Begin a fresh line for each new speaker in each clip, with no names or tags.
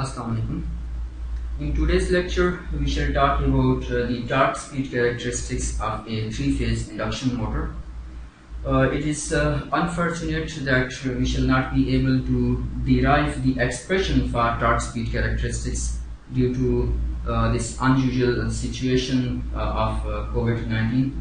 Assalamu alaikum. In today's lecture, we shall talk about uh, the torque speed characteristics of a three-phase induction motor. Uh, it is uh, unfortunate that we shall not be able to derive the expression for torque speed characteristics due to uh, this unusual situation uh, of uh, COVID-19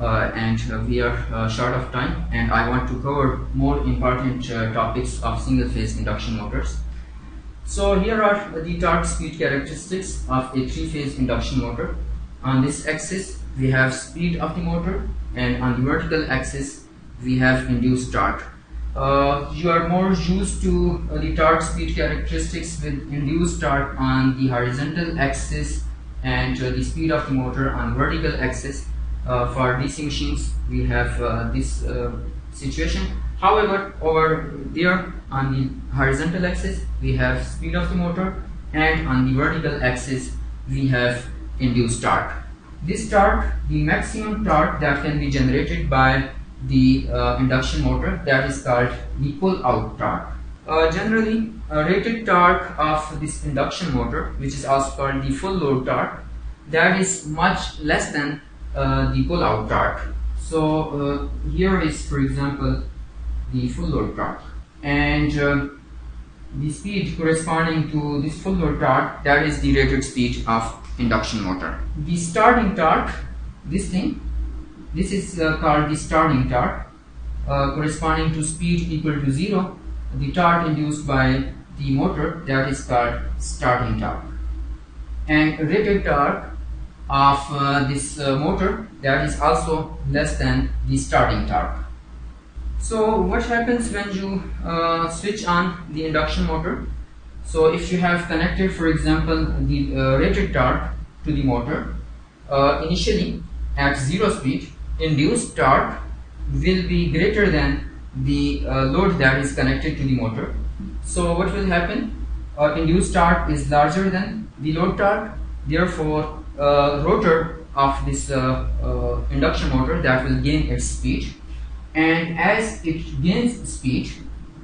and we are short of time and I want to cover more important topics of single-phase induction motors. So here are the torque speed characteristics of a three-phase induction motor. On this axis we have speed of the motor and on the vertical axis we have induced torque. Uh, you are more used to uh, the torque speed characteristics with induced torque on the horizontal axis and uh, the speed of the motor on vertical axis. Uh, for DC machines we have uh, this uh, situation However, over there on the horizontal axis we have speed of the motor and on the vertical axis we have induced torque. This torque, the maximum torque that can be generated by the uh, induction motor that is called the pull out torque. Uh, generally, a rated torque of this induction motor which is also called the full load torque that is much less than uh, the pull out torque. So uh, here is for example the full load torque and uh, the speed corresponding to this full load torque that is the rated speed of induction motor. The starting torque, this thing, this is uh, called the starting torque uh, corresponding to speed equal to 0 the torque induced by the motor that is called starting torque. And rated torque of uh, this uh, motor that is also less than the starting torque so what happens when you uh, switch on the induction motor? So if you have connected for example the uh, rated torque to the motor uh, initially at zero speed induced torque will be greater than the uh, load that is connected to the motor. So what will happen? Uh, induced torque is larger than the load torque therefore uh, rotor of this induction motor that will gain its speed and as it gains speed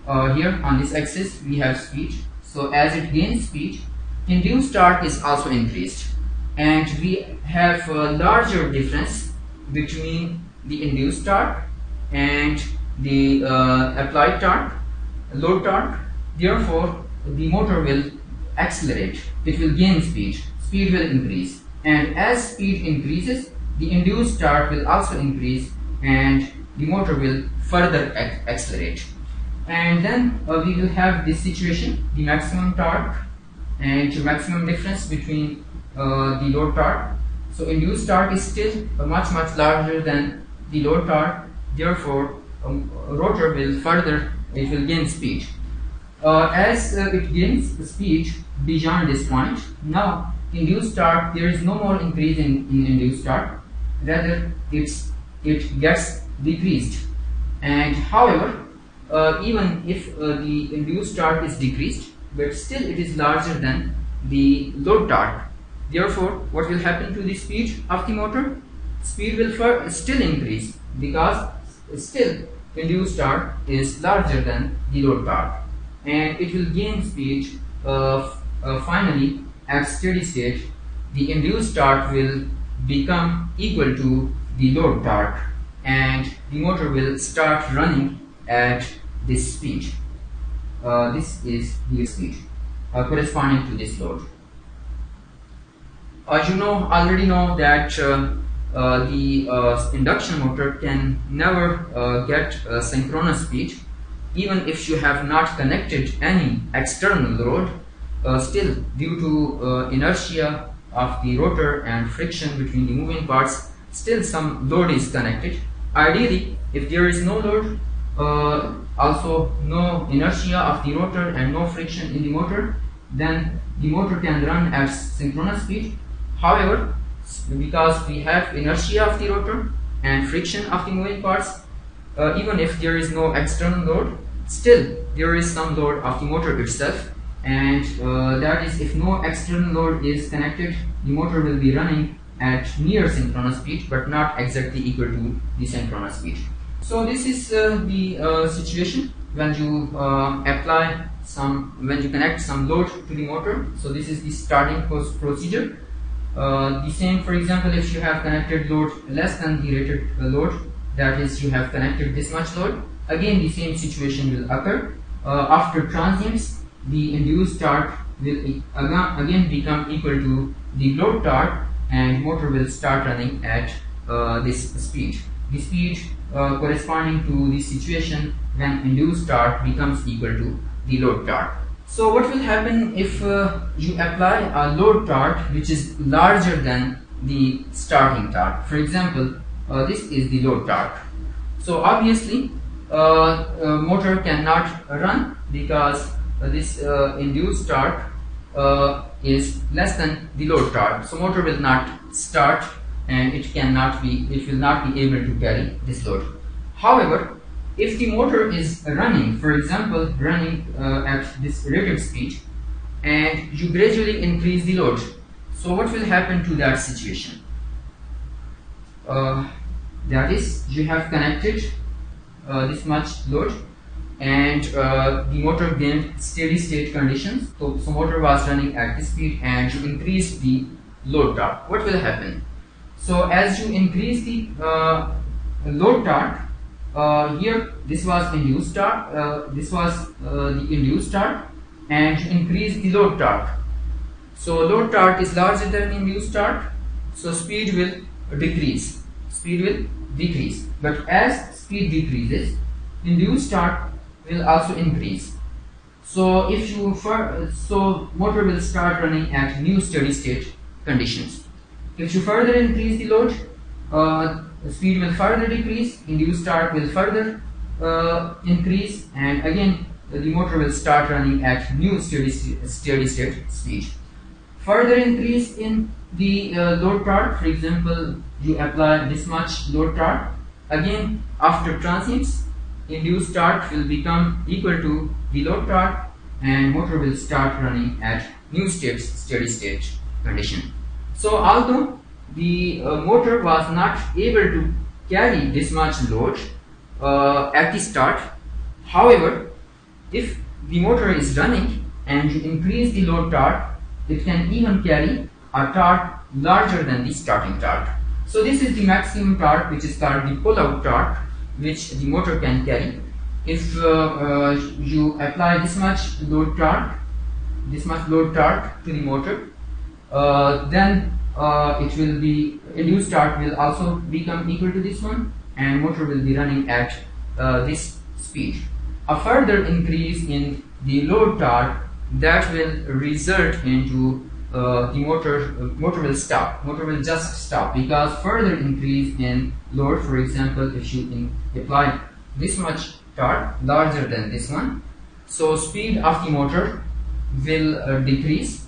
uh, here on this axis we have speed so as it gains speed induced torque is also increased. And we have a larger difference between the induced torque and the uh, applied torque load torque. Therefore the motor will accelerate. It will gain speed speed will increase. And as speed increases the induced torque will also increase and the motor will further accelerate. And then uh, we will have this situation the maximum torque and maximum difference between uh, the load torque. So induced torque is still uh, much much larger than the load torque. Therefore um, rotor will further it will gain speed. Uh, as uh, it gains speed beyond this point now induced torque there is no more increase in, in induced torque. Rather it's it gets decreased. And however uh, even if uh, the induced torque is decreased but still it is larger than the load torque. Therefore what will happen to the speed of the motor? Speed will still increase because still induced torque is larger than the load torque. And it will gain speed uh, uh, finally at steady state the induced torque will become equal to the load torque and the motor will start running at this speed. Uh, this is the speed uh, corresponding to this load. As you know, already know that uh, uh the uh, induction motor can never uh, get synchronous speed even if you have not connected any external load still due to inertia of the rotor and friction between the moving parts still some load is connected Ideally, if there is no load, uh, also no inertia of the rotor and no friction in the motor, then the motor can run at synchronous speed. However, because we have inertia of the rotor and friction of the moving parts, uh, even if there is no external load, still there is some load of the motor itself and uh, that is if no external load is connected, the motor will be running at near synchronous speed but not exactly equal to the synchronous speed. So this is uh, the uh, situation when you uh, apply some when you connect some load to the motor. So this is the starting procedure. Uh, the same for example if you have connected load less than the rated uh, load that is you have connected this much load again the same situation will occur. Uh, after transients the induced torque will again become equal to the load torque and motor will start running at uh, this speed. The speed uh, corresponding to the situation when induced torque becomes equal to the load torque so what will happen if uh, you apply a load torque which is larger than the starting torque for example uh, this is the load torque so obviously uh, uh motor cannot run because this induced torque is less than the load torque so motor will not start and it cannot be it will not be able to carry this load. However if the motor is running for example running at this rated speed and you gradually increase the load so what will happen to that situation? Uh, that is you have connected uh, this much load and uh, the motor gained steady state conditions. So, so motor was running at this speed and you increase the load torque. What will happen? So as you increase the uh, load torque uh, here this was induced torque uh, this was uh, the induced torque and you increase the load torque. So load torque is larger than induced torque so speed will decrease. Speed will decrease. But as speed decreases induced torque will also increase. So if you so motor will start running at new steady state conditions. If you further increase the load uh, the speed will further decrease induced torque will further uh, increase and again the motor will start running at new steady, steady state speed. Further increase in the uh, load torque for example you apply this much load torque again after transients induced torque will become equal to the load torque and motor will start running at new states steady state condition. So although the uh, motor was not able to carry this much load uh, at the start however if the motor is running and you increase the load torque it can even carry a torque larger than the starting torque. So this is the maximum torque which is called the pull-out torque which the motor can carry. If uh, uh, you apply this much load torque, this much load torque to the motor, uh, then it will be induced torque will also become equal to this one and motor will be running at this speed. A further increase in the load torque that will result into uh, the motor uh, motor will stop. Motor will just stop because further increase in load for example if you apply this much torque larger than this one. So speed of the motor will uh, decrease.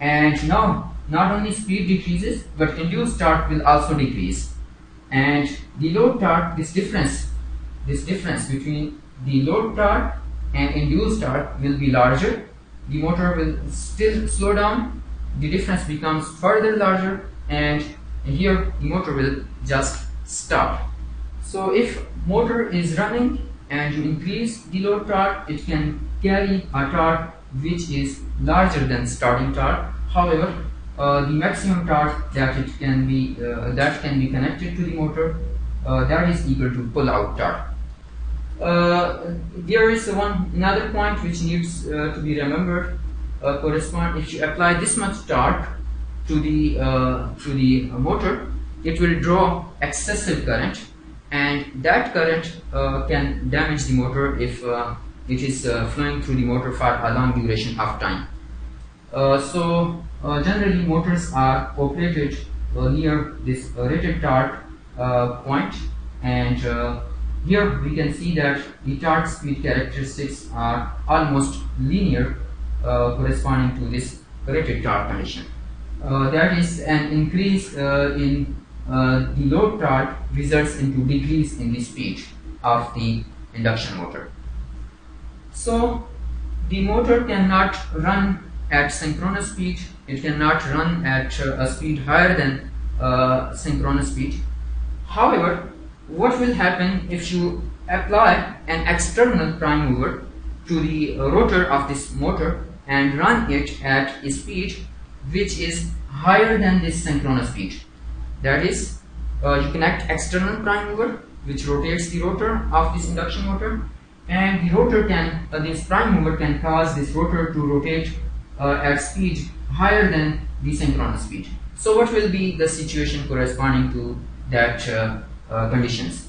And now not only speed decreases but induced torque will also decrease. And the load torque this difference this difference between the load torque and induced torque will be larger the motor will still slow down the difference becomes further larger and here the motor will just stop. So if motor is running and you increase the load torque it can carry a torque which is larger than starting torque. However uh, the maximum torque that it can be uh, that can be connected to the motor uh, that is equal to pull out torque there is one another point which needs uh, to be remembered uh, correspond if you apply this much torque to the uh, to the motor it will draw excessive current and that current uh, can damage the motor if uh, it is uh, flowing through the motor for a long duration of time. So generally motors are operated near this rated torque point and here we can see that the torque speed characteristics are almost linear uh, corresponding to this rated torque condition. Uh, that is an increase uh, in the load torque results into decrease in the speed of the induction motor. So the motor cannot run at synchronous speed, it cannot run at uh, a speed higher than uh, synchronous speed. However, what will happen if you apply an external prime mover to the rotor of this motor and run it at a speed which is higher than this synchronous speed. That is, uh, you connect external prime mover which rotates the rotor of this induction motor and the rotor can, uh, this prime mover can cause this rotor to rotate uh, at speed higher than the synchronous speed. So what will be the situation corresponding to that uh, uh, conditions?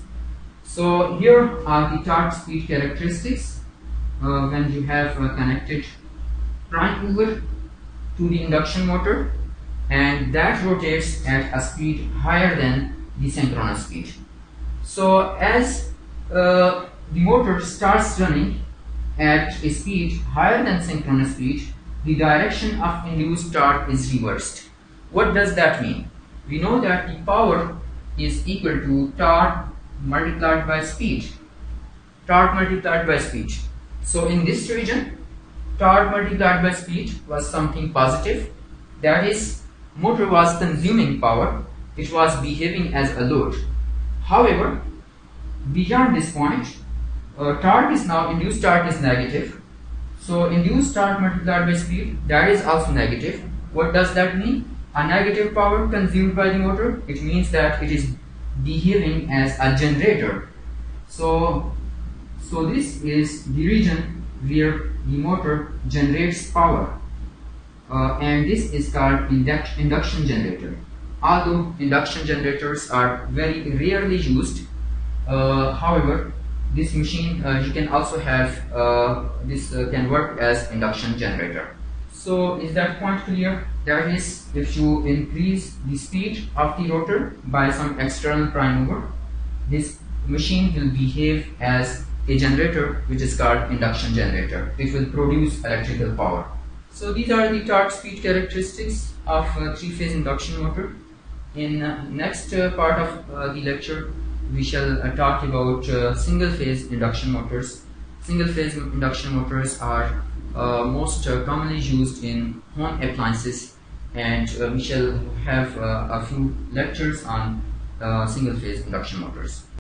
So here are the torque speed characteristics uh, when you have connected prime mover to the induction motor and that rotates at a speed higher than the synchronous speed. So as uh, the motor starts running at a speed higher than synchronous speed, the direction of induced torque is reversed. What does that mean? We know that the power is equal to torque multiplied by speed. Torque multiplied by speed. So in this region, torque multiplied by speed was something positive. That is, motor was consuming power. It was behaving as a load. However, beyond this point, uh, torque is now, induced torque is negative. So induced torque multiplied by speed, that is also negative. What does that mean? A negative power consumed by the motor, it means that it is behaving as a generator. So, so this is the region where the motor generates power. Uh, and this is called induct induction generator. Although induction generators are very rarely used, uh, however, this machine uh, you can also have uh, this uh, can work as induction generator so is that point clear that is if you increase the speed of the rotor by some external prime mover this machine will behave as a generator which is called induction generator. It will produce electrical power. So these are the torque speed characteristics of three-phase induction motor. In uh, next uh, part of uh, the lecture we shall uh, talk about uh, single phase induction motors. Single phase induction motors are most commonly used in home appliances and uh, we shall have uh, a few lectures on uh, single phase induction motors.